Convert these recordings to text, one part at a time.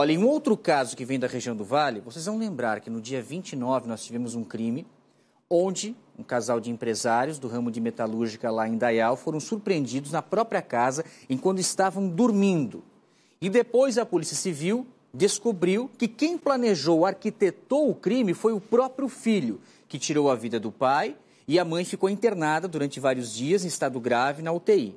Olha, em um outro caso que vem da região do Vale, vocês vão lembrar que no dia 29 nós tivemos um crime onde um casal de empresários do ramo de metalúrgica lá em Dayal foram surpreendidos na própria casa enquanto estavam dormindo. E depois a Polícia Civil descobriu que quem planejou, arquitetou o crime foi o próprio filho, que tirou a vida do pai e a mãe ficou internada durante vários dias em estado grave na UTI.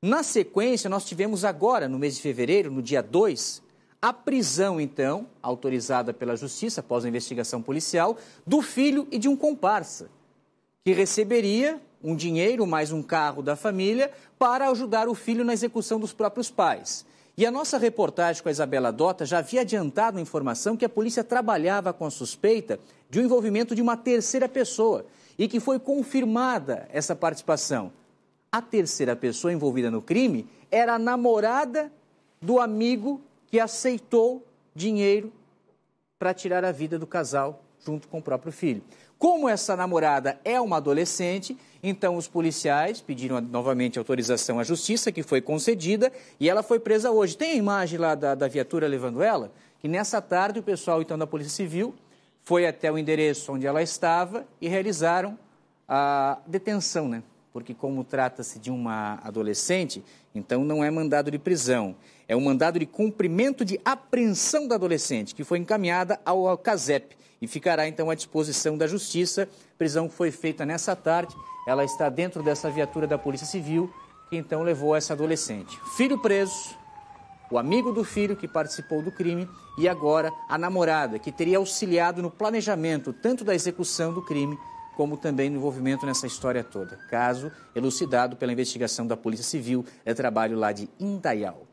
Na sequência, nós tivemos agora, no mês de fevereiro, no dia 2, a prisão, então, autorizada pela Justiça após a investigação policial, do filho e de um comparsa, que receberia um dinheiro mais um carro da família para ajudar o filho na execução dos próprios pais. E a nossa reportagem com a Isabela Dota já havia adiantado a informação que a polícia trabalhava com a suspeita de um envolvimento de uma terceira pessoa e que foi confirmada essa participação. A terceira pessoa envolvida no crime era a namorada do amigo que aceitou dinheiro para tirar a vida do casal junto com o próprio filho. Como essa namorada é uma adolescente, então os policiais pediram novamente autorização à justiça, que foi concedida, e ela foi presa hoje. Tem a imagem lá da, da viatura levando ela? Que nessa tarde o pessoal então da Polícia Civil foi até o endereço onde ela estava e realizaram a detenção, né? Porque como trata-se de uma adolescente, então não é mandado de prisão. É um mandado de cumprimento de apreensão da adolescente, que foi encaminhada ao CASEP e ficará então à disposição da Justiça. Prisão foi feita nessa tarde, ela está dentro dessa viatura da Polícia Civil, que então levou essa adolescente. Filho preso, o amigo do filho que participou do crime e agora a namorada, que teria auxiliado no planejamento tanto da execução do crime como também no envolvimento nessa história toda. Caso elucidado pela investigação da Polícia Civil, é trabalho lá de Indaial.